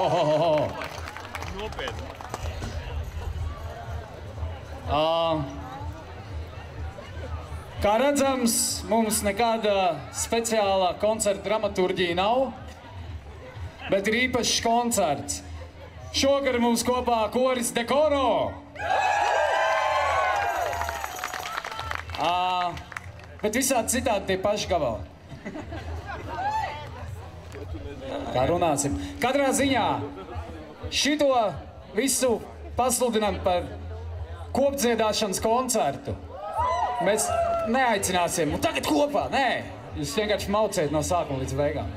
Nopietni. Uh, kā redzams, mums nekāda speciāla koncerta dramaturgija nav, bet ir īpašs koncerts. Šogad mums kopā koris Dekoro. Uh, bet visādi citādi tie paši gabali. Kā runāsim? Katrā ziņā šito visu pasludinām par kopdziedāšanas koncertu. Mēs neaicināsim, un tagad kopā, nē, jūs vienkārši mauciet no sākuma līdz beigām.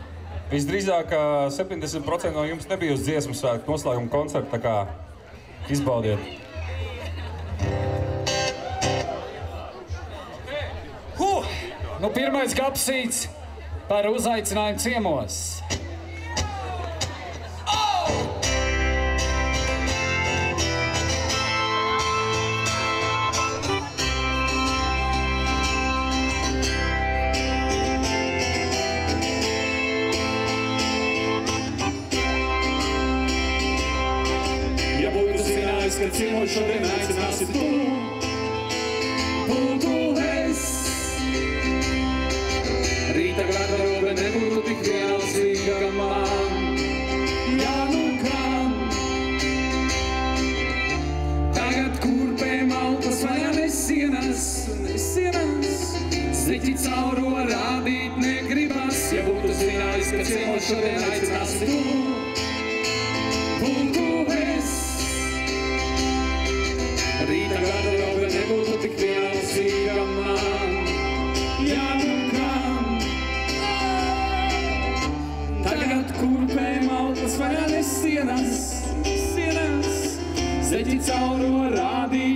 Visdrīzāk ā, 70% no jums nebija uz dziesmu svētku noslēguma koncerta, tā kā izbaudiet. Huh! Nu, pirmais kapsīts par uzaicinājumu ciemos. Zeķi cauro rādīt negribas, ja būtu zinājis, ka ciemos šodien aicināsi tu. Būtu es. Rīta garderobe nebūtu tik vienalzīga man. Jā, nu kam? Tagad kurpē malkas vaļā nesienas, sienas. Zeķi cauro rādīt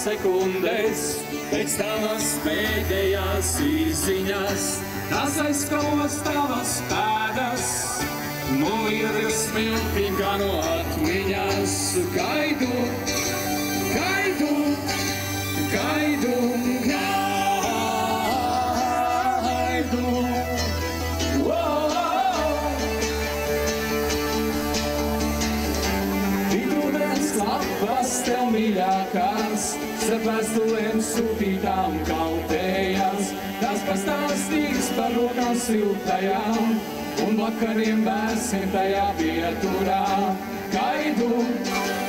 sekundes, pēc tavas pēdējās izziņas, tas aizskalos tavas pēdas. Mūrietis smilti kā no atmiņas, gaidu, gaidu, gaidu, gaidu. Wow! Vidūdens lapas tev mīļākās, starp vēstulēm sūtītām kautējās. Tas pastāstīs par rokām siltajām un vakariem bērsiem tajā pieturā. Gaidu, gaidu,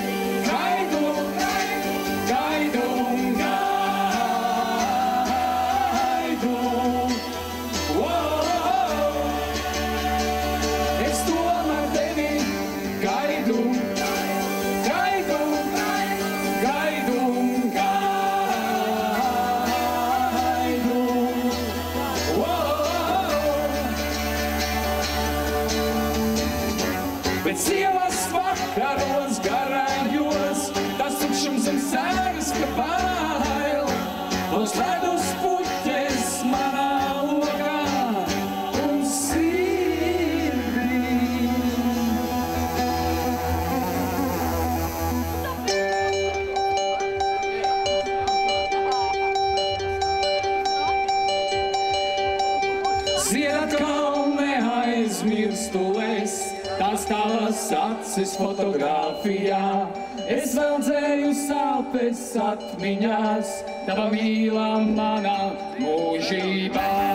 acis fotografijā. Es vēl dzēju sāpes atmiņās, tava mīlā manā mūžībā.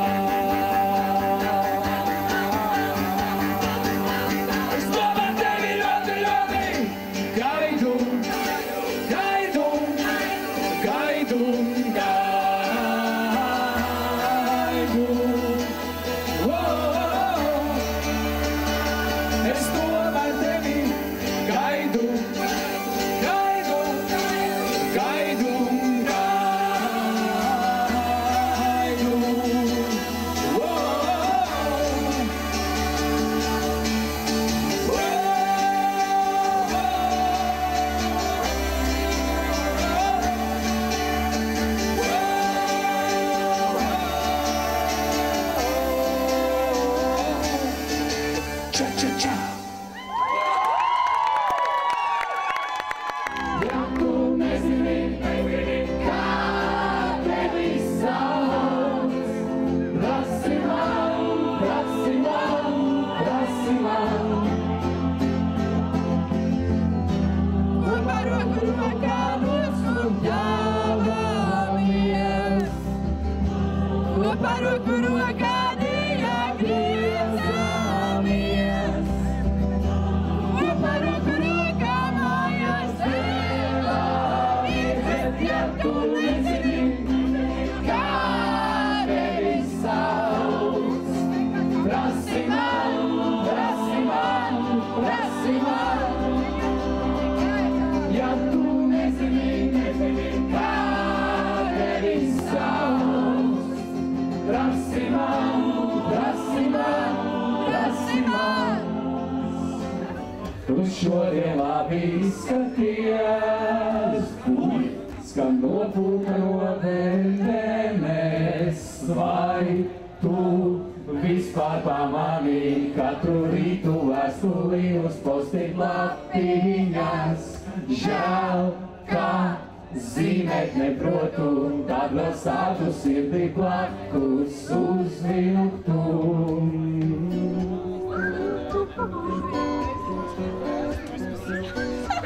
gribi blakus uzvilktum.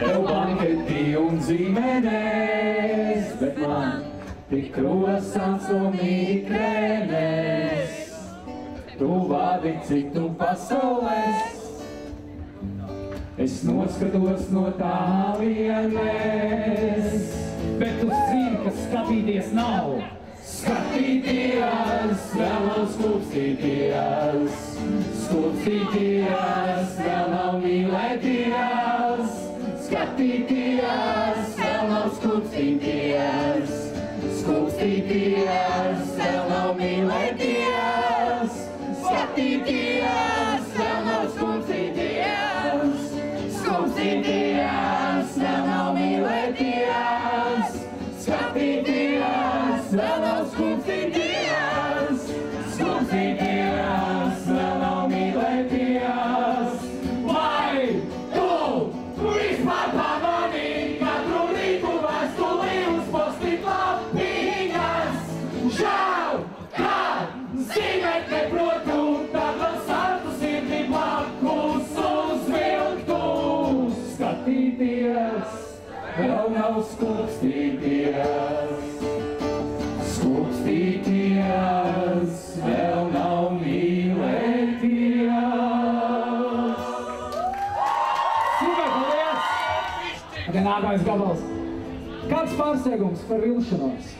Tev banketī un zīmenēs, bet man tik krosans un mikrēnēs. Tu vādi citu pasaulēs, es noskatos no tā vienēs. Bet tu zini, ka skatīties nav. Skūpstīties, vēlam skūpstīties, skūpstīties, vēlam mīlēties, skatīties, vēlam skūpstīties, skūpstīties, vēlam mīlēties. são as confidências, confidências. pārsteigums par vilšanos.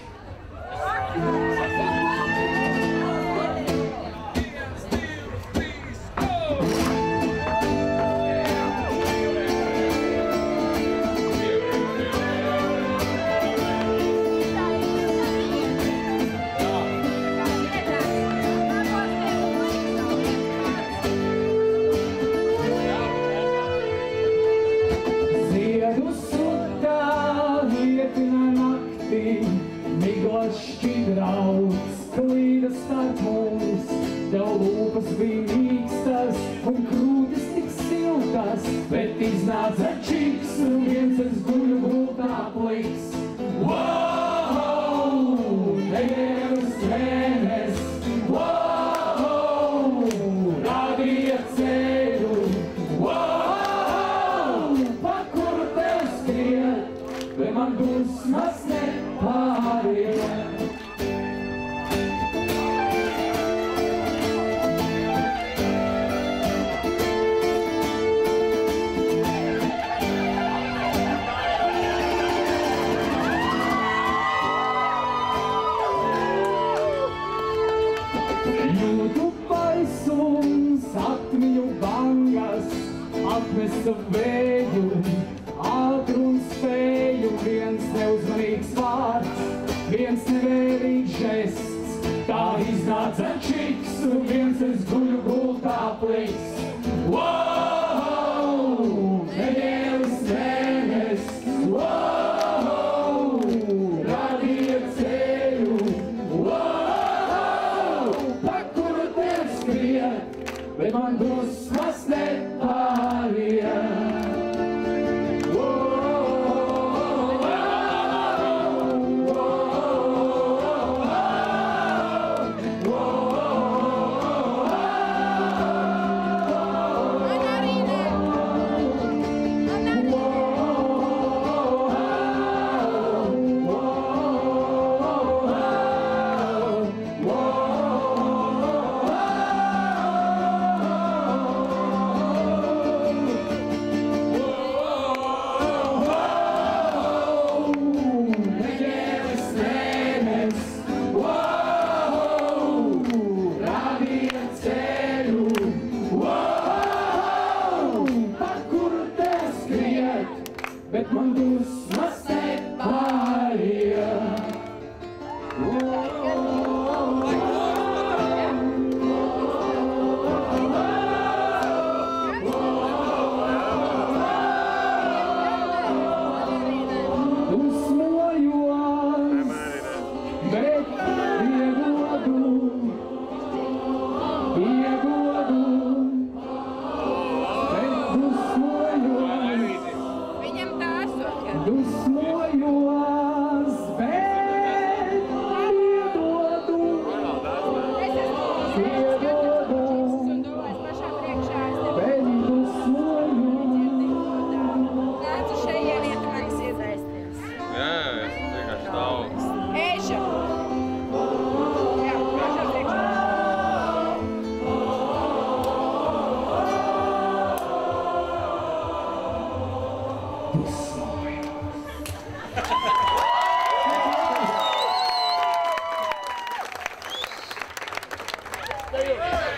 Hey!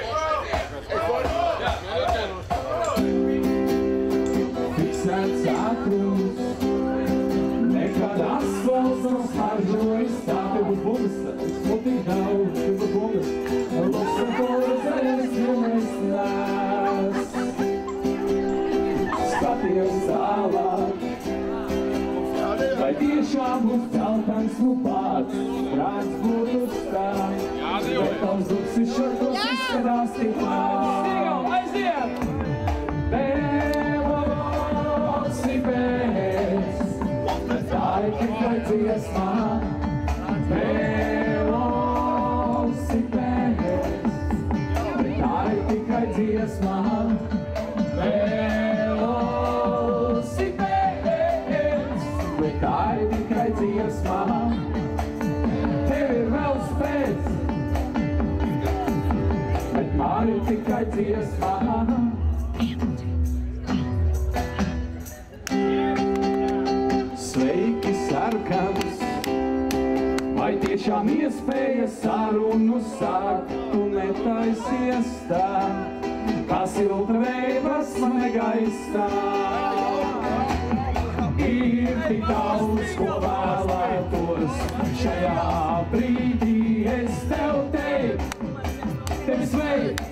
Aizdāsim klāstu, aiziet! Devosi si pēc, tā ir tikai dziesmā. Devosi pēc, tā ir tikai dziesmā. Devosi pēc, tā ir tikai dziesmā. Tev ir vēl spēc, ir tikai dziesma. Sveiki, sarkans, vai tiešām iespēja sarunu sākt, tu netaisies tā, kā silta vēbras negaistā. Ir tik daudz, ko vēlētos, šajā brīdī es tev teiktu, tevi sveiktu.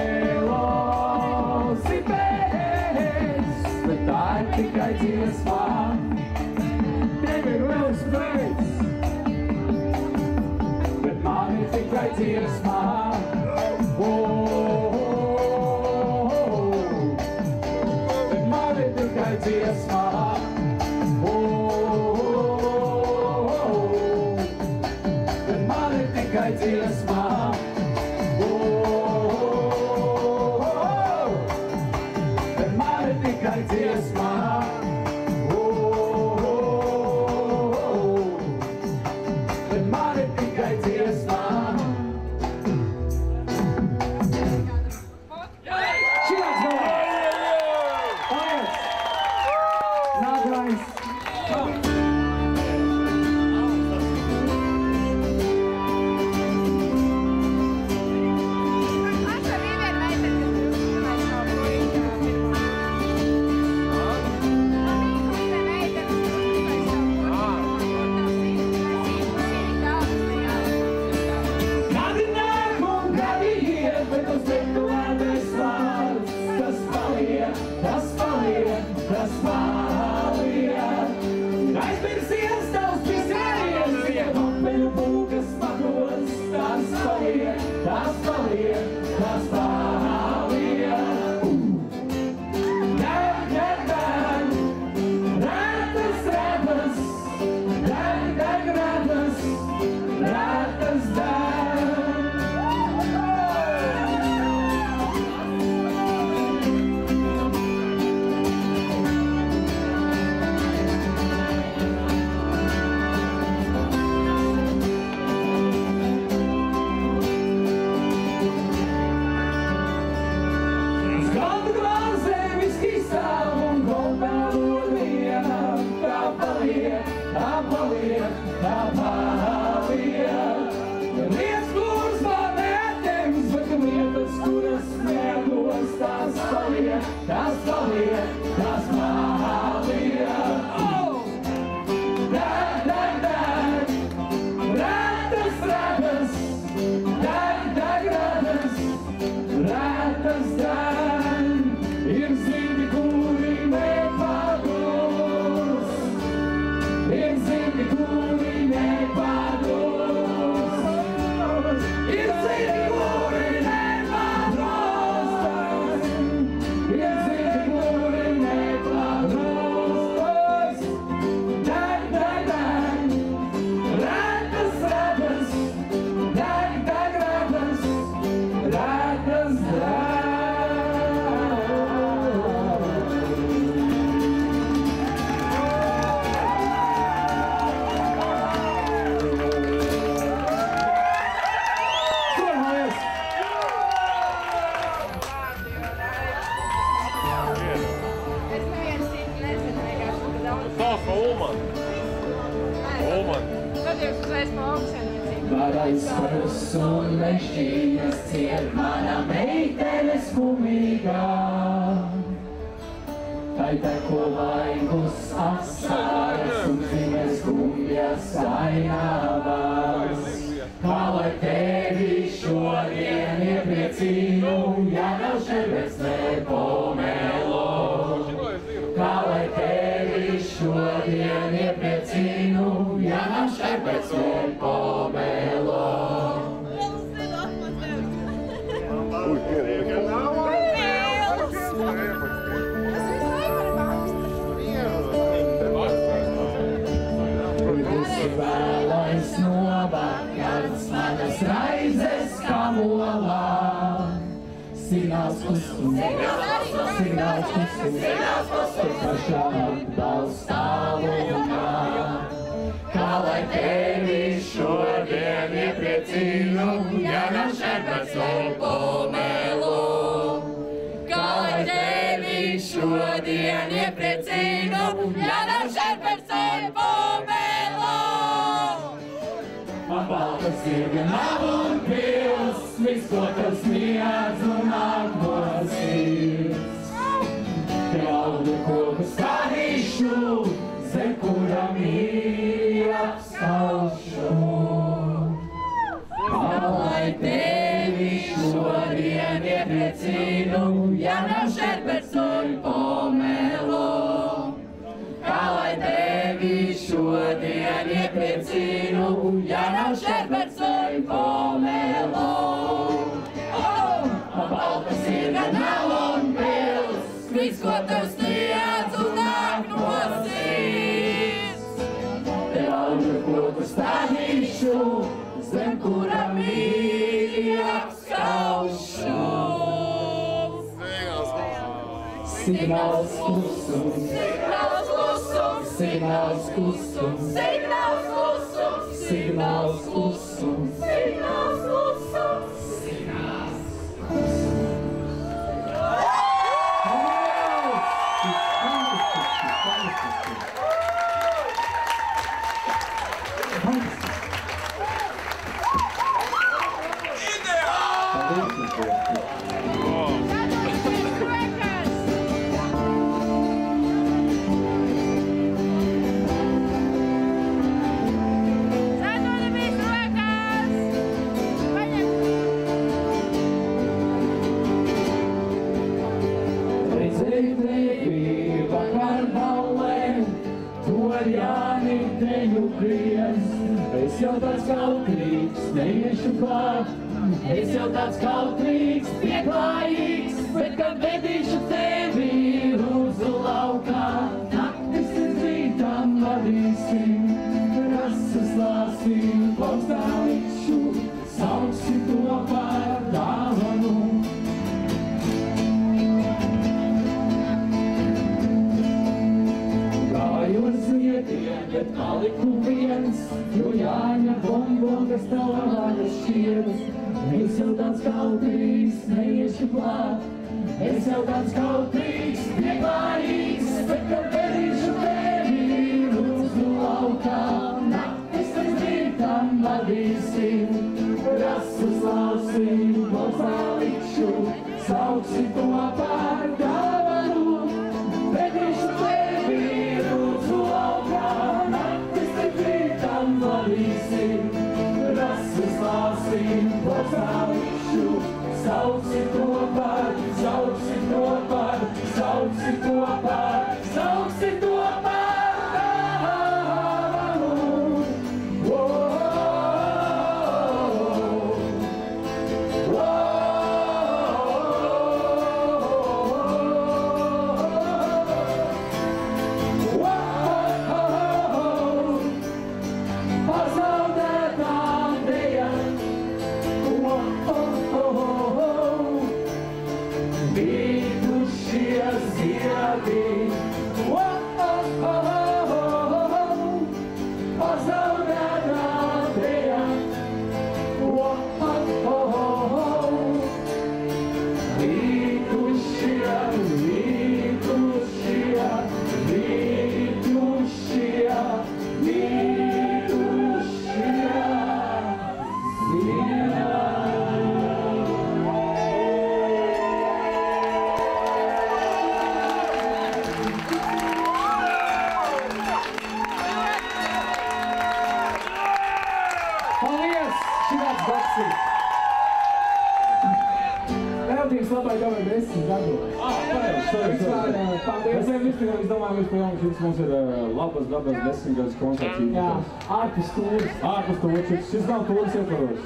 Yeah. signāls mums sūta, te pašām atbalstā lūgā. Kā lai tevi šodien iepriecinu, ja nav šerpats vēl pomelu. Kā lai tevi šodien iepriecinu, ja nav šerpats vēl pomelu. Man baltas ir gan nav un pils, visko tas niedzu. the coil beside sem na excursão, sem na excursão, sem na excursão, sem na excursão, sem na excursão. par Jāni teju prieks. Es jau tāds kautrīgs, neiešu klāt. Es jau tāds kautrīgs, pieklājīgs, bet kad vedīšu tevi, aiz tavas šķiedus. Es jau tāds kautrīgs, neiešu klāt, es jau tāds kautrīgs, pieklājīgs, bet kad vedīšu tevi lūdzu laukā, naktis mēs dzintam vadīsim, rasu slausim, balsā likšu, sauksi to pār. Arkus Tours. Arkus Tours. Sizden Tours yapıyoruz.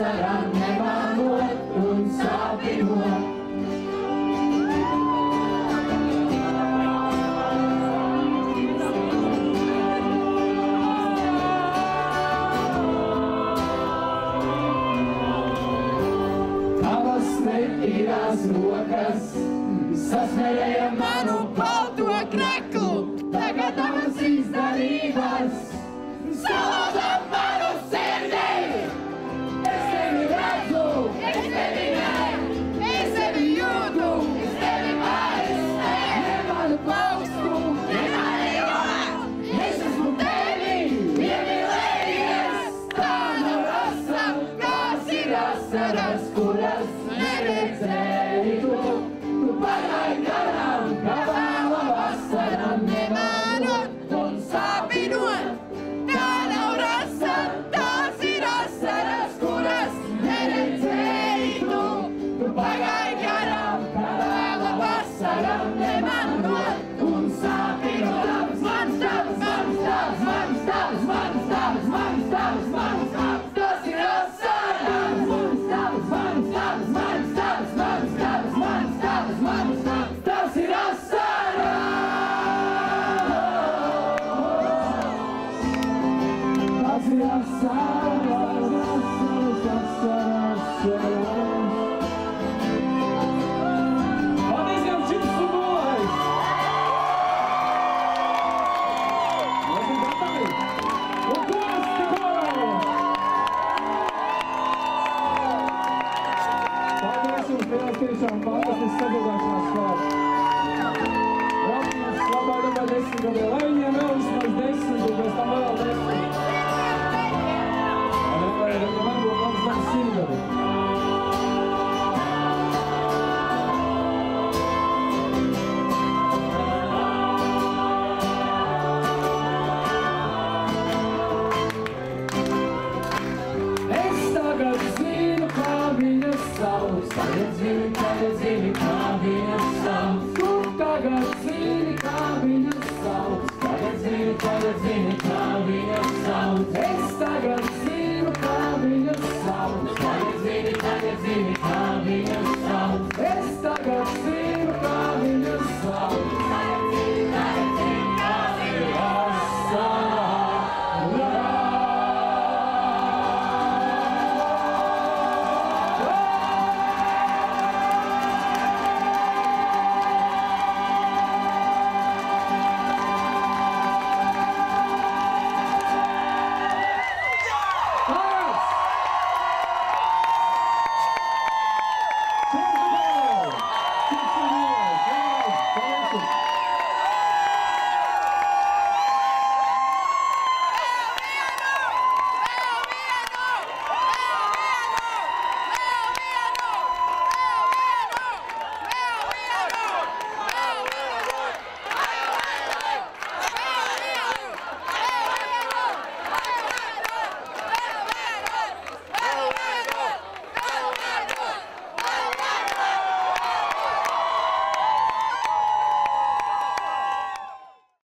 Sarangi.